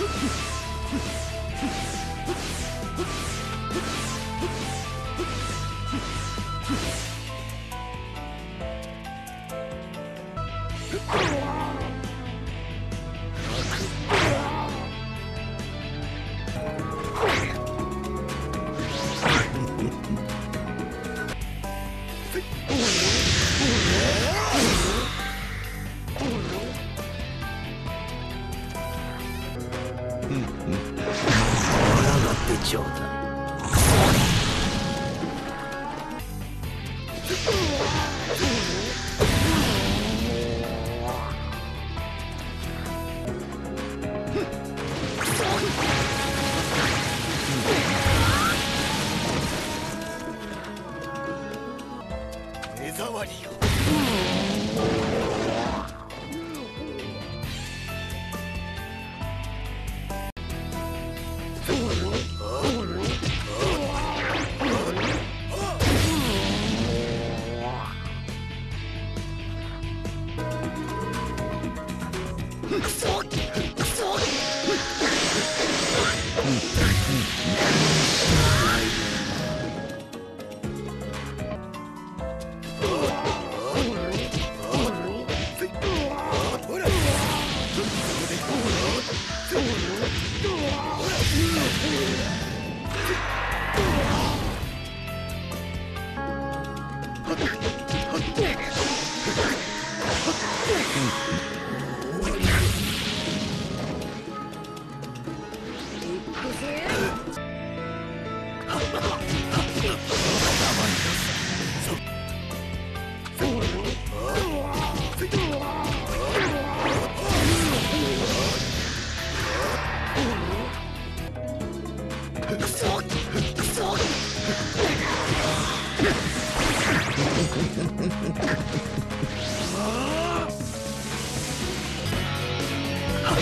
Let's go. 状態目障りよ。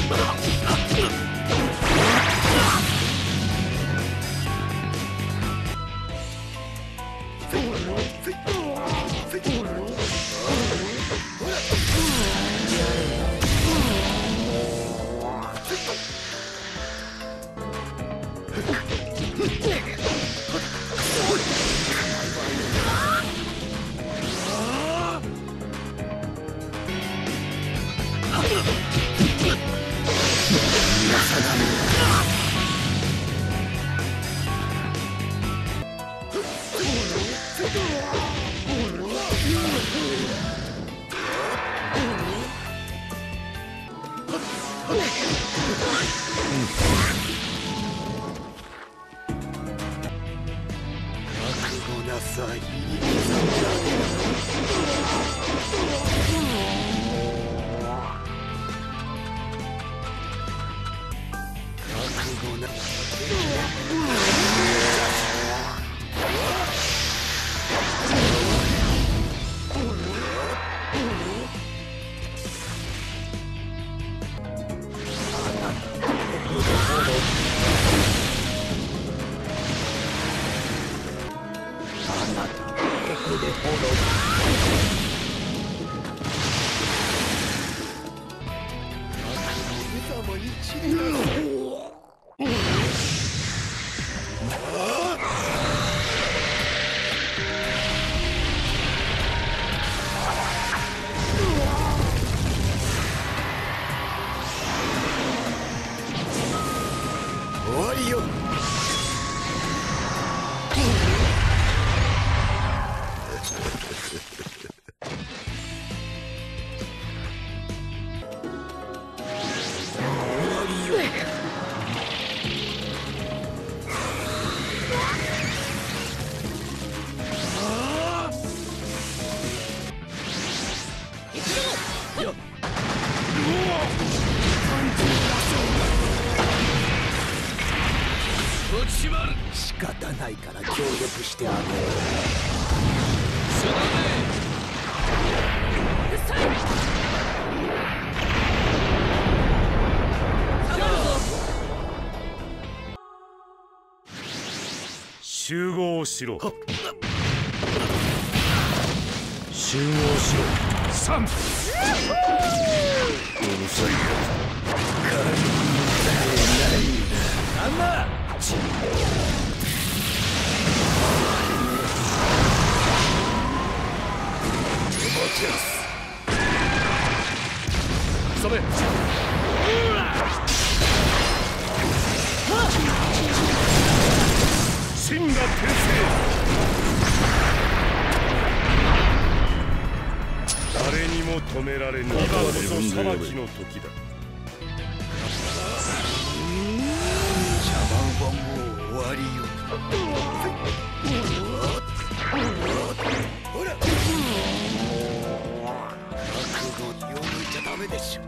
Mouth. 覚悟なも一ないから協力してあげるその上集合しろ。集合しろ。3うるさいやつ止められぬ。今こそ裁きの時だ。茶番はもう終わりよほら覚悟読むちゃダメでしょ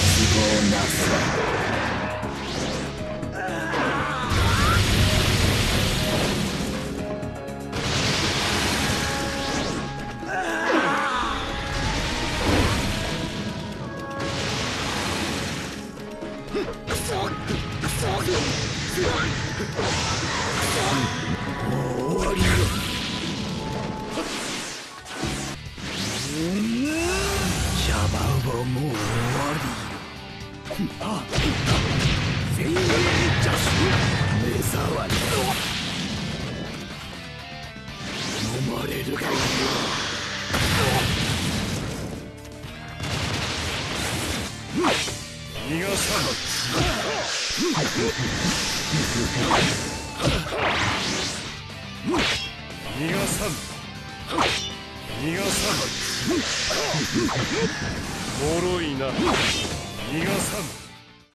茶りよあ全員ジャ目障り飲まれるがいい逃がさん逃がさん逃がさん脆いな逃がさん